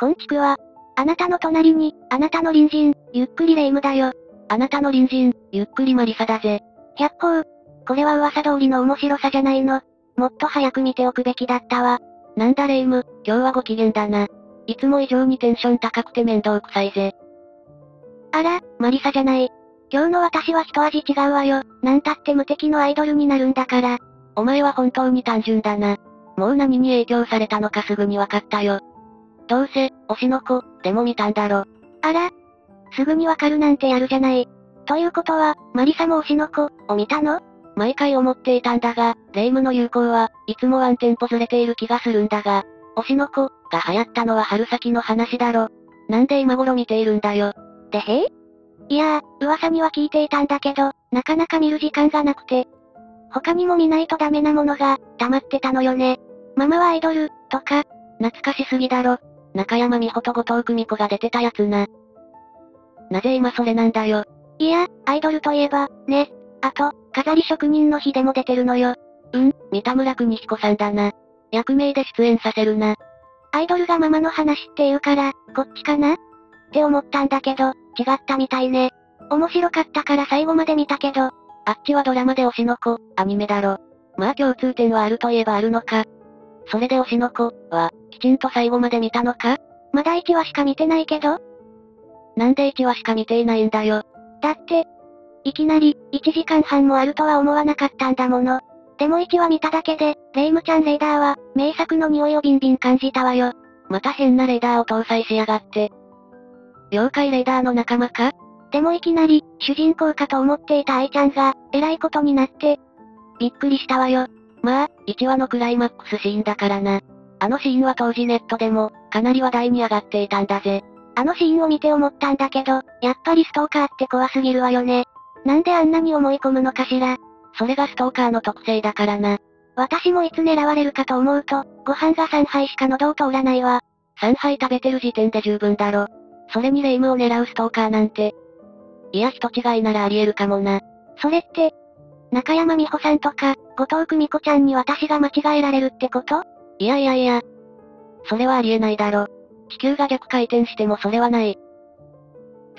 こんちくは。あなたの隣に、あなたの隣人、ゆっくりレ夢ムだよ。あなたの隣人、ゆっくりマリサだぜ。百行。これは噂通りの面白さじゃないの。もっと早く見ておくべきだったわ。なんだレ夢ム、今日はご機嫌だな。いつも以上にテンション高くて面倒くさいぜ。あら、マリサじゃない。今日の私は一味違うわよ。なんたって無敵のアイドルになるんだから。お前は本当に単純だな。もう何に影響されたのかすぐにわかったよ。どうせ、推しの子、でも見たんだろ。あらすぐにわかるなんてやるじゃない。ということは、マリサも推しの子、を見たの？毎回思っていたんだが、レイムの有効はいつもワンテンポずれている気がするんだが、推しの子、が流行ったのは春先の話だろ。なんで今頃見ているんだよ。でへい？やー、噂には聞いていたんだけど、なかなか見る時間がなくて。他にも見ないとダメなものが、溜まってたのよね。ママはアイドル、とか、懐かしすぎだろ。中山美穂と後藤久美子が出てたやつな。なぜ今それなんだよ。いや、アイドルといえば、ね。あと、飾り職人の日でも出てるのよ。うん、三田村邦彦さんだな。役名で出演させるな。アイドルがママの話って言うから、こっちかな？って思ったんだけど、違ったみたいね。面白かったから最後まで見たけど、あっちはドラマで推しの子、アニメだろ。まあ共通点はあるといえばあるのか。それで推しの子、は、きちんと最後まで見たのか？まだ1話しか見てないけどなんで1話しか見ていないんだよ。だって、いきなり、1時間半もあるとは思わなかったんだもの。でも1話見ただけで、レイムちゃんレーダーは、名作の匂いをビンビン感じたわよ。また変なレーダーを搭載しやがって。妖怪レーダーの仲間か？でもいきなり、主人公かと思っていた愛ちゃんが、偉いことになって、びっくりしたわよ。まあ、1話のクライマックスシーンだからな。あのシーンは当時ネットでも、かなり話題に上がっていたんだぜ。あのシーンを見て思ったんだけど、やっぱりストーカーって怖すぎるわよね。なんであんなに思い込むのかしら。それがストーカーの特性だからな。私もいつ狙われるかと思うと、ご飯が3杯しか喉を通らないわ。3杯食べてる時点で十分だろ。それに霊夢を狙うストーカーなんて。いや人違いならあり得るかもな。それって、中山美穂さんとか、後藤久美子ちゃんに私が間違えられるってこと？いやいやいや。それはありえないだろ。地球が逆回転してもそれはない。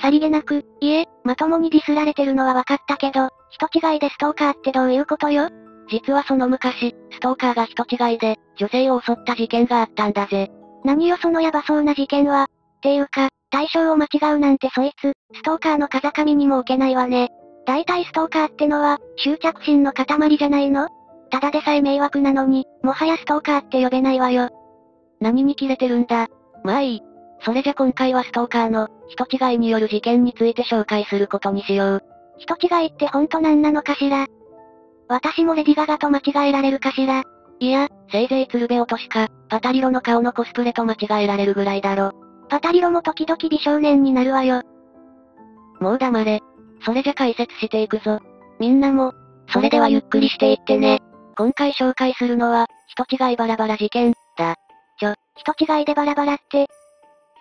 さりげなく、いえ、まともにディスられてるのは分かったけど、人違いでストーカーってどういうことよ？実はその昔、ストーカーが人違いで、女性を襲った事件があったんだぜ。何よそのヤバそうな事件は？っていうか、対象を間違うなんてそいつ、ストーカーの風上にも置けないわね。大体ストーカーってのは、執着心の塊じゃないの？ただでさえ迷惑なのに、もはやストーカーって呼べないわよ。何に切れてるんだ？まあいい。それじゃ今回はストーカーの、人違いによる事件について紹介することにしよう。人違いってほんとなんなのかしら？私もレディガガと間違えられるかしら？いや、せいぜい鶴瓶落としか、パタリロの顔のコスプレと間違えられるぐらいだろ。パタリロも時々美少年になるわよ。もう黙れ。それじゃ解説していくぞ。みんなも、それではゆっくりしていってね。今回紹介するのは、人違いバラバラ事件、だ。ちょ、人違いでバラバラって、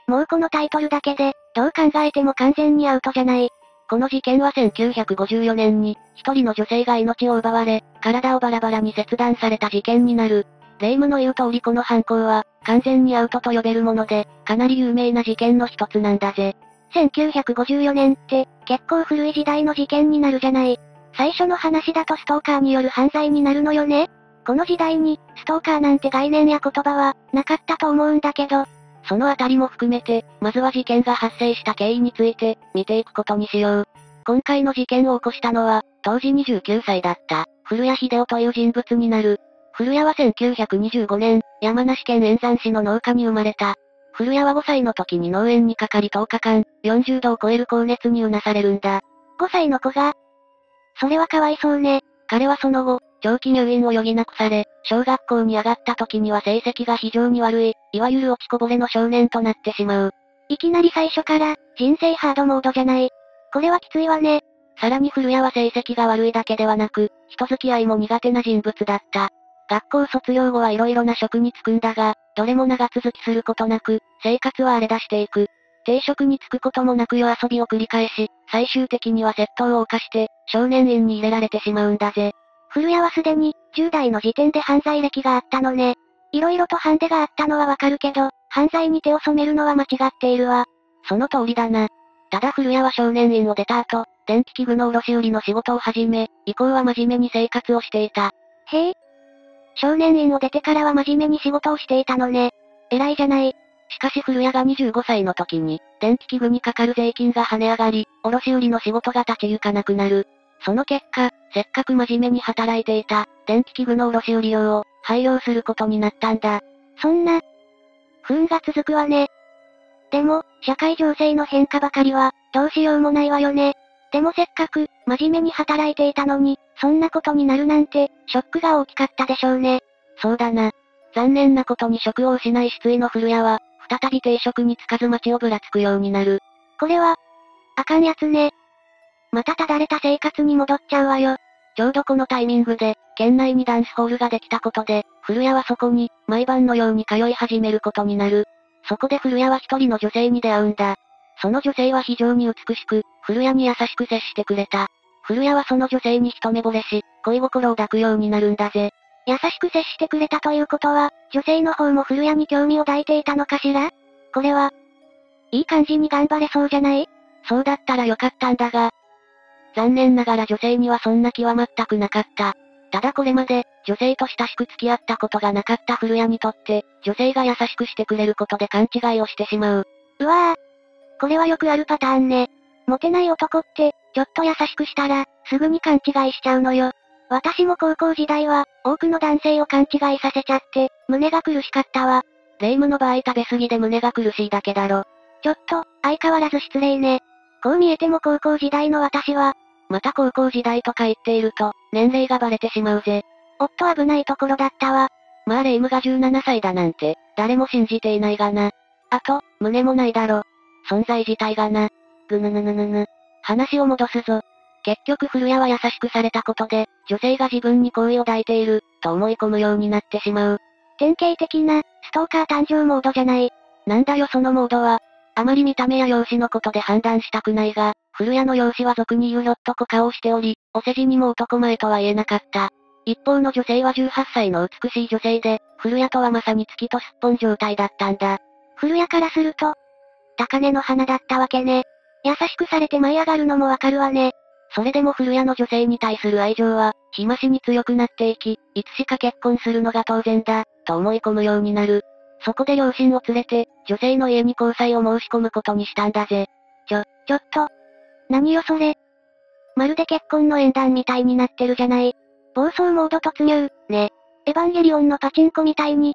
もうこのタイトルだけで、どう考えても完全にアウトじゃない。この事件は1954年に、一人の女性が命を奪われ、体をバラバラに切断された事件になる。霊夢の言う通りこの犯行は、完全にアウトと呼べるもので、かなり有名な事件の一つなんだぜ。1954年って、結構古い時代の事件になるじゃない。最初の話だとストーカーによる犯罪になるのよねこの時代に、ストーカーなんて概念や言葉は、なかったと思うんだけど、そのあたりも含めて、まずは事件が発生した経緯について、見ていくことにしよう。今回の事件を起こしたのは、当時29歳だった、古谷秀夫という人物になる。古谷は1925年、山梨県円山市の農家に生まれた。古谷は5歳の時に農園にかかり10日間、40度を超える高熱にうなされるんだ。5歳の子がそれはかわいそうね。彼はその後、長期入院を余儀なくされ、小学校に上がった時には成績が非常に悪い、いわゆる落ちこぼれの少年となってしまう。いきなり最初から、人生ハードモードじゃない。これはきついわね。さらに古谷は成績が悪いだけではなく、人付き合いも苦手な人物だった。学校卒業後はいろいろな職に就くんだが、どれも長続きすることなく、生活は荒れ出していく。定職に就くこともなく夜遊びを繰り返し、最終的には窃盗を犯して、少年院に入れられてしまうんだぜ。古谷はすでに、10代の時点で犯罪歴があったのね。色々とハンデがあったのはわかるけど、犯罪に手を染めるのは間違っているわ。その通りだな。ただ古谷は少年院を出た後、電気器具の卸売の仕事を始め、以降は真面目に生活をしていた。へえ。少年院を出てからは真面目に仕事をしていたのね。偉いじゃない。しかし古谷が25歳の時に、電気器具にかかる税金が跳ね上がり、卸売の仕事が立ち行かなくなる。その結果、せっかく真面目に働いていた、電気器具の卸売業を、廃業することになったんだ。そんな、不運が続くわね。でも、社会情勢の変化ばかりは、どうしようもないわよね。でもせっかく、真面目に働いていたのに、そんなことになるなんて、ショックが大きかったでしょうね。そうだな。残念なことに職を失い失意の古谷は、再び定職に就かず街をぶらつくようになる。これは、あかんやつね。またただれた生活に戻っちゃうわよ。ちょうどこのタイミングで、県内にダンスホールができたことで、古谷はそこに、毎晩のように通い始めることになる。そこで古谷は一人の女性に出会うんだ。その女性は非常に美しく、古谷に優しく接してくれた。古谷はその女性に一目惚れし、恋心を抱くようになるんだぜ。優しく接してくれたということは、女性の方も古谷に興味を抱いていたのかしら？これは、いい感じに頑張れそうじゃない？そうだったらよかったんだが、残念ながら女性にはそんな気は全くなかった。ただこれまで、女性と親しく付き合ったことがなかった古谷にとって、女性が優しくしてくれることで勘違いをしてしまう。うわぁ。これはよくあるパターンね。モテない男って、ちょっと優しくしたら、すぐに勘違いしちゃうのよ。私も高校時代は、多くの男性を勘違いさせちゃって、胸が苦しかったわ。霊夢の場合食べ過ぎで胸が苦しいだけだろ。ちょっと、相変わらず失礼ね。こう見えても高校時代の私は、また高校時代とか言っていると、年齢がバレてしまうぜ。おっと危ないところだったわ。まあレイムが17歳だなんて、誰も信じていないがな。あと、胸もないだろ。存在自体がな。ぐぬぬぬぬぬ。話を戻すぞ。結局古谷は優しくされたことで、女性が自分に好意を抱いている、と思い込むようになってしまう。典型的な、ストーカー誕生モードじゃない。なんだよそのモードは。あまり見た目や容姿のことで判断したくないが、古谷の容姿は俗に言うひょっとこ顔をしており、お世辞にも男前とは言えなかった。一方の女性は18歳の美しい女性で、古谷とはまさに月とすっぽん状態だったんだ。古谷からすると、高根の花だったわけね。優しくされて舞い上がるのもわかるわね。それでも古谷の女性に対する愛情は、日増しに強くなっていき、いつしか結婚するのが当然だ、と思い込むようになる。そこで両親を連れて、女性の家に交際を申し込むことにしたんだぜ。ちょ、ちょっと、何よそれ。まるで結婚の縁談みたいになってるじゃない。暴走モード突入、ね。エヴァンゲリオンのパチンコみたいに。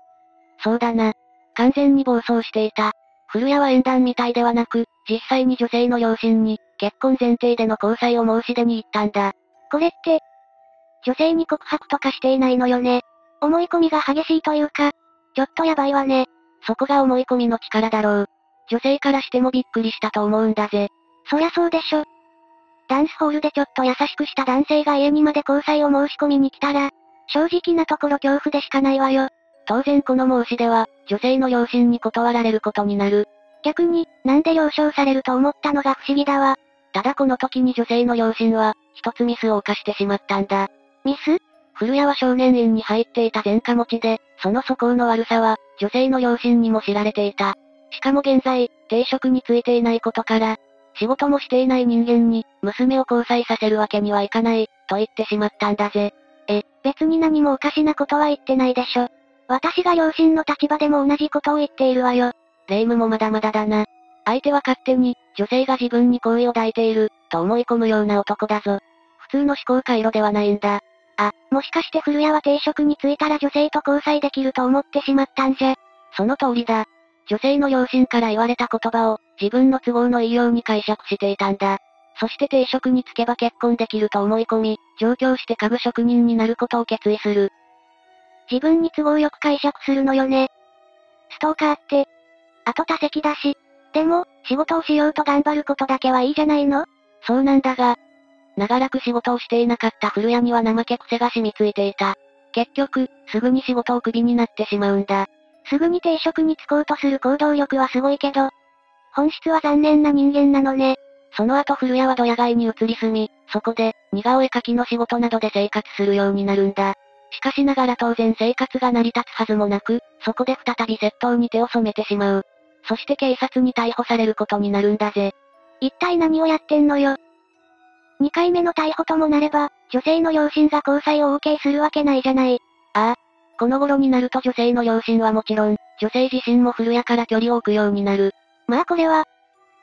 そうだな。完全に暴走していた。古谷は縁談みたいではなく、実際に女性の両親に、結婚前提での交際を申し出に行ったんだ。これって、女性に告白とかしていないのよね。思い込みが激しいというか、ちょっとやばいわね。そこが思い込みの力だろう。女性からしてもびっくりしたと思うんだぜ。そりゃそうでしょ。ダンスホールでちょっと優しくした男性が家にまで交際を申し込みに来たら、正直なところ恐怖でしかないわよ。当然この申し出は、女性の両親に断られることになる。逆に、なんで了承されると思ったのが不思議だわ。ただこの時に女性の両親は、一つミスを犯してしまったんだ。ミス？古谷は少年院に入っていた前科持ちで、その素行の悪さは、女性の両親にも知られていた。しかも現在、定職についていないことから、仕事もしていない人間に、娘を交際させるわけにはいかない、と言ってしまったんだぜ。え、別に何もおかしなことは言ってないでしょ。私が両親の立場でも同じことを言っているわよ。霊夢もまだまだだな。相手は勝手に、女性が自分に好意を抱いている、と思い込むような男だぞ。普通の思考回路ではないんだ。あ、もしかして古谷は定職に就いたら女性と交際できると思ってしまったんじゃ。その通りだ。女性の両親から言われた言葉を、自分の都合のいいように解釈していたんだ。そして定職に就けば結婚できると思い込み、上京して家具職人になることを決意する。自分に都合よく解釈するのよね。ストーカーって、後多席だし。でも、仕事をしようと頑張ることだけはいいじゃないの？そうなんだが、長らく仕事をしていなかった古谷には怠け癖が染みついていた。結局、すぐに仕事をクビになってしまうんだ。すぐに定職に就こうとする行動力はすごいけど、本質は残念な人間なのね。その後古谷はドヤ街に移り住み、そこで、似顔絵描きの仕事などで生活するようになるんだ。しかしながら当然生活が成り立つはずもなく、そこで再び窃盗に手を染めてしまう。そして警察に逮捕されることになるんだぜ。一体何をやってんのよ。二回目の逮捕ともなれば、女性の両親が交際を OK するわけないじゃない。ああ。この頃になると女性の両親はもちろん、女性自身も古谷から距離を置くようになる。まあこれは、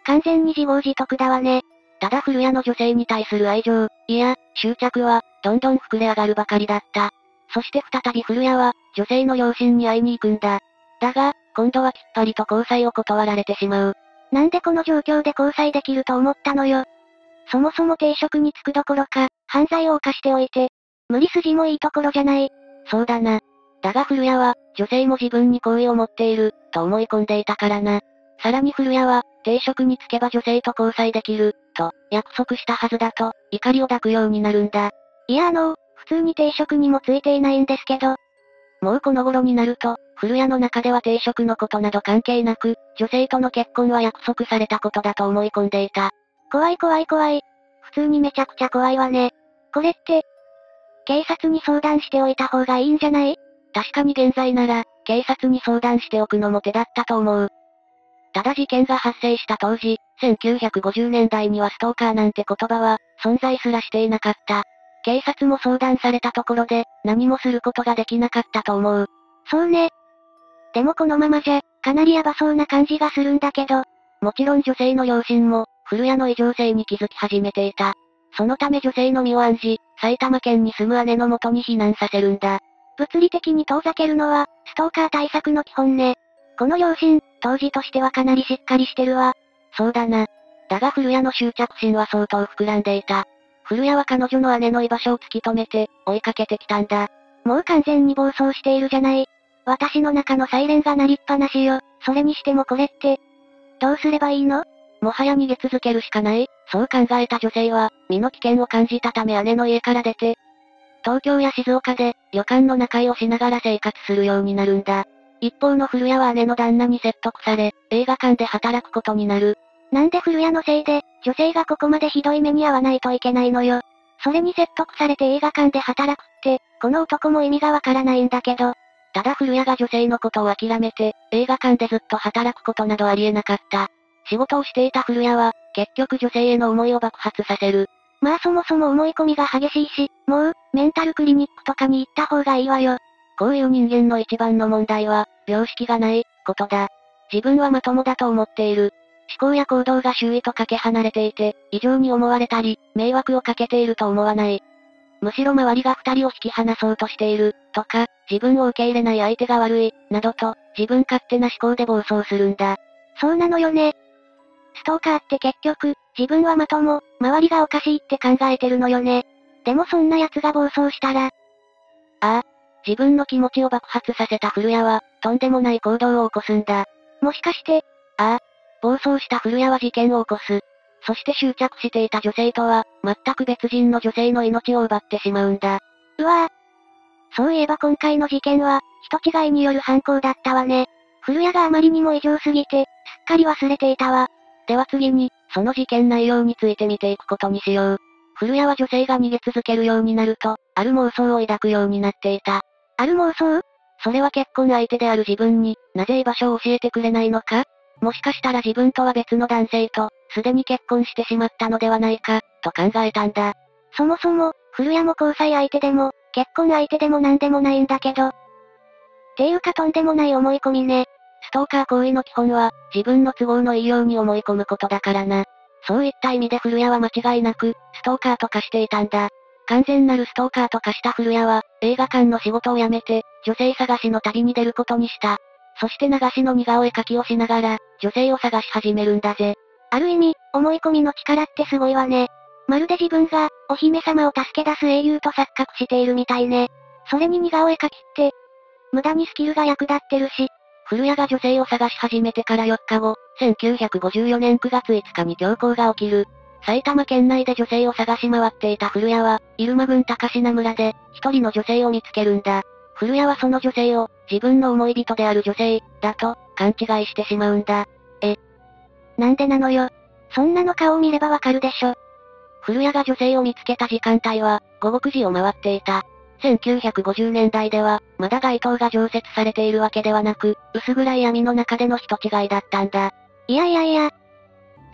完全に自業自得だわね。ただ古谷の女性に対する愛情、いや、執着は、どんどん膨れ上がるばかりだった。そして再び古谷は、女性の両親に会いに行くんだ。だが、今度はきっぱりと交際を断られてしまう。なんでこの状況で交際できると思ったのよ。そもそも定職に就くどころか、犯罪を犯しておいて、無理筋もいいところじゃない。そうだな。だが古谷は、女性も自分に好意を持っている、と思い込んでいたからな。さらに古谷は、定職に就けば女性と交際できる、と、約束したはずだと、怒りを抱くようになるんだ。いやあの、普通に定職にもついていないんですけど。もうこの頃になると、古谷の中では定職のことなど関係なく、女性との結婚は約束されたことだと思い込んでいた。怖い怖い怖い。普通にめちゃくちゃ怖いわね。これって、警察に相談しておいた方がいいんじゃない？確かに現在なら、警察に相談しておくのも手だったと思う。ただ事件が発生した当時、1950年代にはストーカーなんて言葉は、存在すらしていなかった。警察も相談されたところで、何もすることができなかったと思う。そうね。でもこのままじゃ、かなりヤバそうな感じがするんだけど。もちろん女性の両親も、古谷の異常性に気づき始めていた。そのため女性の身を案じ、埼玉県に住む姉の元に避難させるんだ。物理的に遠ざけるのは、ストーカー対策の基本ね。この両親、当時としてはかなりしっかりしてるわ。そうだな。だが古谷の執着心は相当膨らんでいた。古谷は彼女の姉の居場所を突き止めて、追いかけてきたんだ。もう完全に暴走しているじゃない。私の中のサイレンが鳴りっぱなしよ。それにしてもこれって、どうすればいいの？もはや逃げ続けるしかない。そう考えた女性は、身の危険を感じたため姉の家から出て、東京や静岡で、旅館の仲居をしながら生活するようになるんだ。一方の古谷は姉の旦那に説得され、映画館で働くことになる。なんで古谷のせいで、女性がここまでひどい目に遭わないといけないのよ。それに説得されて映画館で働くって、この男も意味がわからないんだけど。ただ古谷が女性のことを諦めて、映画館でずっと働くことなどありえなかった。仕事をしていた古谷は、結局女性への思いを爆発させる。まあそもそも思い込みが激しいし、もう、メンタルクリニックとかに行った方がいいわよ。こういう人間の一番の問題は、良識がない、ことだ。自分はまともだと思っている。思考や行動が周囲とかけ離れていて、異常に思われたり、迷惑をかけていると思わない。むしろ周りが二人を引き離そうとしている、とか、自分を受け入れない相手が悪い、などと、自分勝手な思考で暴走するんだ。そうなのよね。ストーカーって結局、自分はまとも、周りがおかしいって考えてるのよね。でもそんな奴が暴走したら。ああ、自分の気持ちを爆発させた古谷は、とんでもない行動を起こすんだ。もしかして、ああ、暴走した古谷は事件を起こす。そして執着していた女性とは、全く別人の女性の命を奪ってしまうんだ。うわぁ。そういえば今回の事件は、人違いによる犯行だったわね。古谷があまりにも異常すぎて、すっかり忘れていたわ。では次に、その事件内容について見ていくことにしよう。古谷は女性が逃げ続けるようになると、ある妄想を抱くようになっていた。ある妄想？それは結婚相手である自分に、なぜ居場所を教えてくれないのか？もしかしたら自分とは別の男性と、すでに結婚してしまったのではないか、と考えたんだ。そもそも、古谷も交際相手でも、結婚相手でも何でもないんだけど。っていうかとんでもない思い込みね。ストーカー行為の基本は、自分の都合のいいように思い込むことだからな。そういった意味で古谷は間違いなく、ストーカーと化していたんだ。完全なるストーカーと化した古谷は、映画館の仕事を辞めて、女性探しの旅に出ることにした。そして流しの似顔絵描きをしながら、女性を探し始めるんだぜ。ある意味、思い込みの力ってすごいわね。まるで自分が、お姫様を助け出す英雄と錯覚しているみたいね。それに似顔絵描きって、無駄にスキルが役立ってるし、古谷が女性を探し始めてから4日後、1954年9月5日に強行が起きる。埼玉県内で女性を探し回っていた古谷は、入間郡高品村で、一人の女性を見つけるんだ。古谷はその女性を、自分の思い人である女性、だと、勘違いしてしまうんだ。え。なんでなのよ。そんなの顔を見ればわかるでしょ。古谷が女性を見つけた時間帯は、午後9時を回っていた。1950年代では、まだ街灯が常設されているわけではなく、薄暗い闇の中での人違いだったんだ。いやいやいや。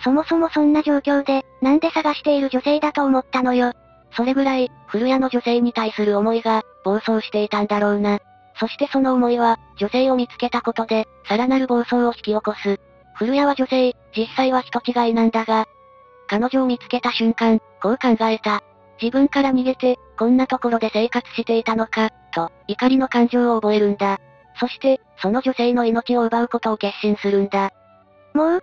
そもそもそんな状況で、なんで探している女性だと思ったのよ。それぐらい、古谷の女性に対する思いが、暴走していたんだろうな。そしてその思いは、女性を見つけたことで、さらなる暴走を引き起こす。古谷は女性、実際は人違いなんだが、彼女を見つけた瞬間、こう考えた。自分から逃げて、こんなところで生活していたのか、と、怒りの感情を覚えるんだ。そして、その女性の命を奪うことを決心するんだ。もう？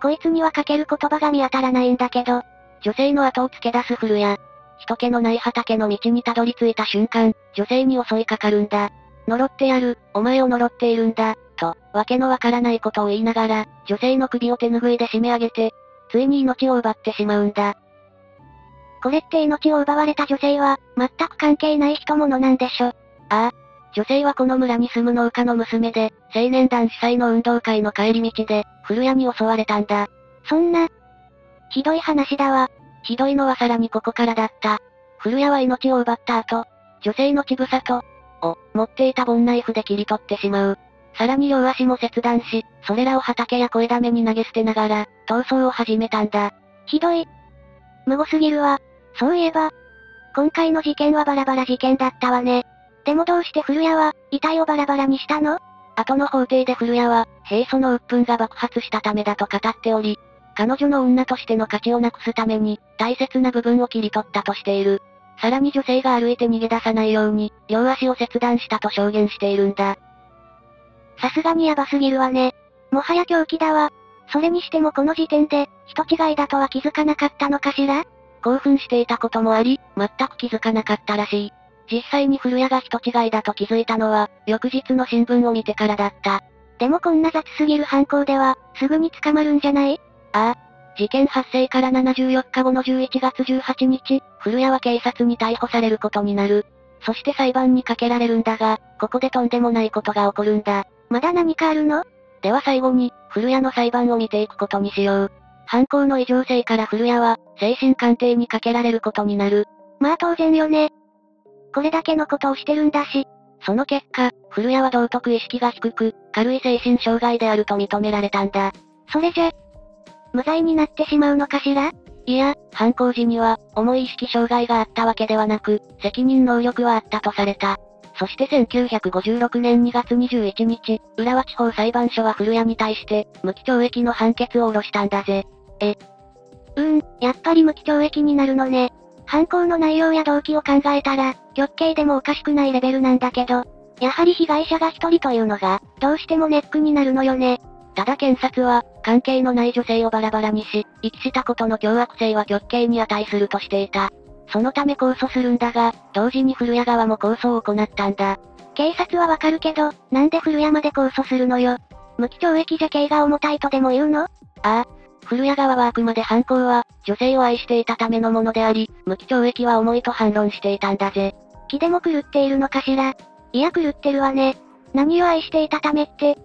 こいつにはかける言葉が見当たらないんだけど、女性の後をつけ出す古谷。人気のない畑の道にたどり着いた瞬間、女性に襲いかかるんだ。呪ってやる、お前を呪っているんだ、と、わけのわからないことを言いながら、女性の首を手拭いで締め上げて、ついに命を奪ってしまうんだ。これって命を奪われた女性は、全く関係ない人物なんでしょ？ああ。女性はこの村に住む農家の娘で、青年団主催の運動会の帰り道で、古谷に襲われたんだ。そんな、ひどい話だわ。ひどいのはさらにここからだった。古谷は命を奪った後、女性の乳房と、を、持っていたボンナイフで切り取ってしまう。さらに両足も切断し、それらを畑や声だめに投げ捨てながら、逃走を始めたんだ。ひどい。無謀すぎるわ。そういえば、今回の事件はバラバラ事件だったわね。でもどうして古谷は、遺体をバラバラにしたの？後の法廷で古谷は、平素の鬱憤が爆発したためだと語っており、彼女の女としての価値をなくすために、大切な部分を切り取ったとしている。さらに女性が歩いて逃げ出さないように、両足を切断したと証言しているんだ。さすがにヤバすぎるわね。もはや狂気だわ。それにしてもこの時点で、人違いだとは気づかなかったのかしら？興奮していたこともあり、全く気づかなかったらしい。実際に古谷が人違いだと気づいたのは、翌日の新聞を見てからだった。でもこんな雑すぎる犯行では、すぐに捕まるんじゃない？ああ。事件発生から74日後の11月18日、古谷は警察に逮捕されることになる。そして裁判にかけられるんだが、ここでとんでもないことが起こるんだ。まだ何かあるの？では最後に、古谷の裁判を見ていくことにしよう。犯行の異常性から古谷は、精神鑑定にかけられることになる。まあ当然よね。これだけのことをしてるんだし。その結果、古谷は道徳意識が低く、軽い精神障害であると認められたんだ。それじゃ、無罪になってしまうのかしら？いや、犯行時には、重い意識障害があったわけではなく、責任能力はあったとされた。そして1956年2月21日、浦和地方裁判所は古谷に対して、無期懲役の判決を下ろしたんだぜ。え。うーん、やっぱり無期懲役になるのね。犯行の内容や動機を考えたら、極刑でもおかしくないレベルなんだけど、やはり被害者が一人というのが、どうしてもネックになるのよね。ただ検察は、関係のない女性をバラバラにし、遺棄したことの凶悪性は極刑に値するとしていた。そのため控訴するんだが、同時に古谷側も控訴を行ったんだ。警察はわかるけど、なんで古谷まで控訴するのよ？無期懲役じゃ刑が重たいとでも言うの？ああ。古谷側はあくまで犯行は、女性を愛していたためのものであり、無期懲役は重いと反論していたんだぜ。気でも狂っているのかしら？いや狂ってるわね。何を愛していたためって？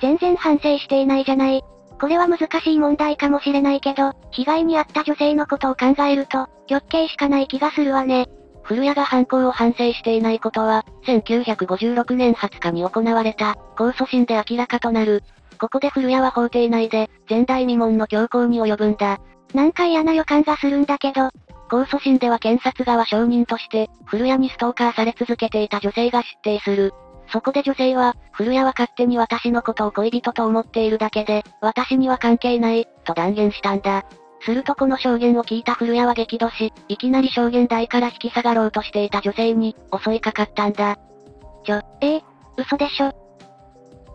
全然反省していないじゃない。これは難しい問題かもしれないけど、被害に遭った女性のことを考えると、極刑しかない気がするわね。古谷が犯行を反省していないことは、1956年20日に行われた、控訴審で明らかとなる。ここで古谷は法廷内で、前代未聞の強行に及ぶんだ。なんか嫌な予感がするんだけど、控訴審では検察側証人として、古谷にストーカーされ続けていた女性が出廷する。そこで女性は、古谷は勝手に私のことを恋人と思っているだけで、私には関係ない、と断言したんだ。するとこの証言を聞いた古谷は激怒し、いきなり証言台から引き下がろうとしていた女性に、襲いかかったんだ。ちょ、ええ嘘でしょ。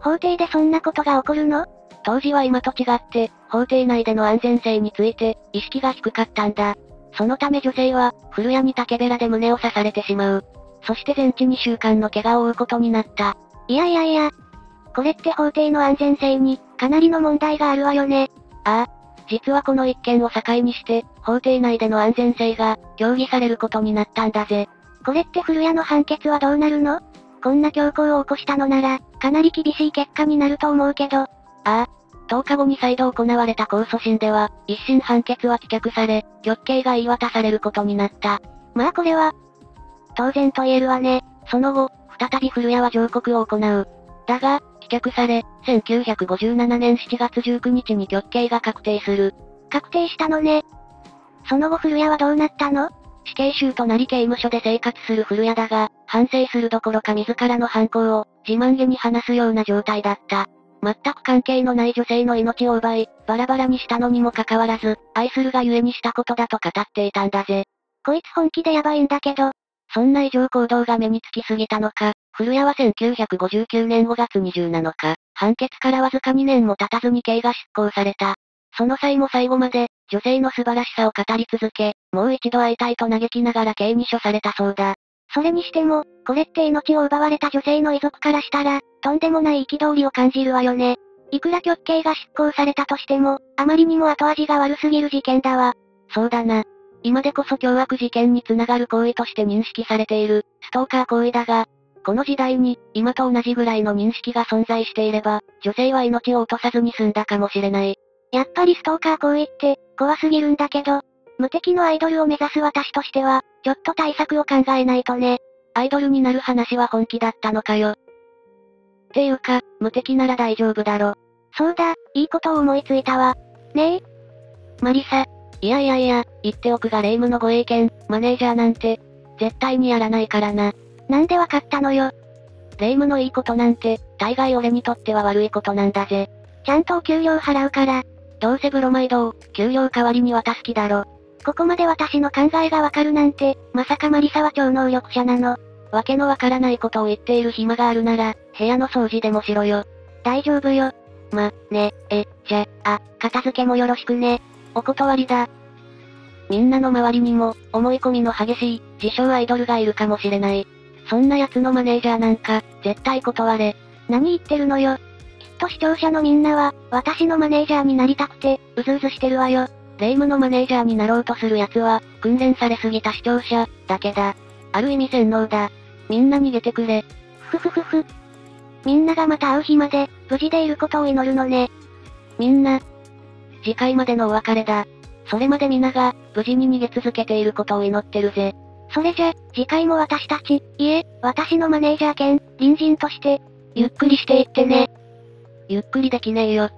法廷でそんなことが起こるの？当時は今と違って、法廷内での安全性について、意識が低かったんだ。そのため女性は、古谷に竹べらで胸を刺されてしまう。そして全治2週間の怪我を負うことになった。いやいやいや。これって法廷の安全性に、かなりの問題があるわよね。ああ。実はこの一件を境にして、法廷内での安全性が、協議されることになったんだぜ。これって古谷の判決はどうなるの？こんな強行を起こしたのなら、かなり厳しい結果になると思うけど。ああ。10日後に再度行われた控訴審では、一審判決は棄却され、極刑が言い渡されることになった。まあこれは、当然と言えるわね。その後、再び古谷は上告を行う。だが、棄却され、1957年7月19日に極刑が確定する。確定したのね。その後古谷はどうなったの？死刑囚となり刑務所で生活する古谷だが、反省するどころか自らの犯行を、自慢げに話すような状態だった。全く関係のない女性の命を奪い、バラバラにしたのにもかかわらず、愛するがゆえにしたことだと語っていたんだぜ。こいつ本気でやばいんだけど。そんな異常行動が目につきすぎたのか、古谷は1959年5月27日、判決からわずか2年も経たずに刑が執行された。その際も最後まで、女性の素晴らしさを語り続け、もう一度会いたいと嘆きながら刑に処されたそうだ。それにしても、これって命を奪われた女性の遺族からしたら、とんでもない憤りを感じるわよね。いくら極刑が執行されたとしても、あまりにも後味が悪すぎる事件だわ。そうだな。今でこそ凶悪事件につながる行為として認識されている、ストーカー行為だが、この時代に、今と同じぐらいの認識が存在していれば、女性は命を落とさずに済んだかもしれない。やっぱりストーカー行為って、怖すぎるんだけど、無敵のアイドルを目指す私としては、ちょっと対策を考えないとね。アイドルになる話は本気だったのかよ。っていうか、無敵なら大丈夫だろ。そうだ、いいことを思いついたわ。ねえマリサ。いやいやいや、言っておくが霊夢の護衛権、マネージャーなんて、絶対にやらないからな。なんでわかったのよ。霊夢のいいことなんて、大概俺にとっては悪いことなんだぜ。ちゃんとお給料払うから、どうせブロマイドを、給料代わりに渡す気だろ。ここまで私の考えがわかるなんて、まさかマリサは超能力者なの。わけのわからないことを言っている暇があるなら、部屋の掃除でもしろよ。大丈夫よ。ま、ね、え、じゃ、あ、片付けもよろしくね。お断りだ。みんなの周りにも、思い込みの激しい、自称アイドルがいるかもしれない。そんな奴のマネージャーなんか、絶対断れ。何言ってるのよ。きっと視聴者のみんなは、私のマネージャーになりたくて、うずうずしてるわよ。霊夢のマネージャーになろうとする奴は、訓練されすぎた視聴者、だけだ。ある意味洗脳だ。みんな逃げてくれ。ふふふふ。みんながまた会う日まで、無事でいることを祈るのね。みんな、次回までのお別れだ。それまで皆が、無事に逃げ続けていることを祈ってるぜ。それじゃ、次回も私たち、いえ、私のマネージャー兼、隣人として、ゆっくりしていってね。ゆっくりできねえよ。